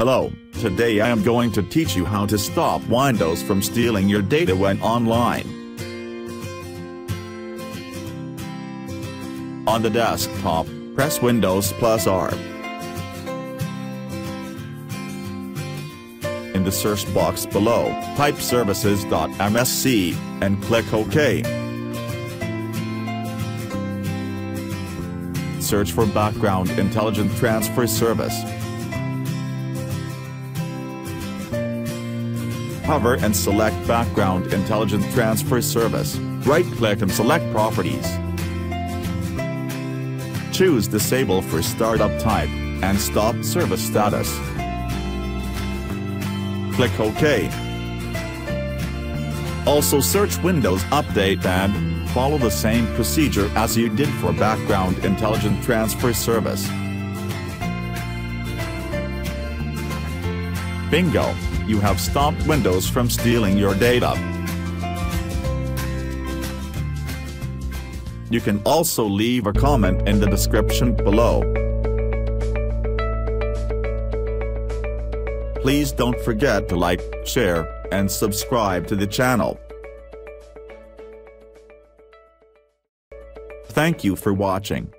Hello, today I am going to teach you how to stop Windows from stealing your data when online. On the desktop, press Windows plus R. In the search box below, type services.msc, and click OK. Search for Background Intelligent Transfer Service. Hover and select Background Intelligent Transfer Service, right-click and select Properties. Choose Disable for Startup Type, and Stop Service Status. Click OK. Also search Windows Update and follow the same procedure as you did for Background Intelligent Transfer Service. Bingo! You have stopped Windows from stealing your data. You can also leave a comment in the description below. Please don't forget to like, share, and subscribe to the channel. Thank you for watching.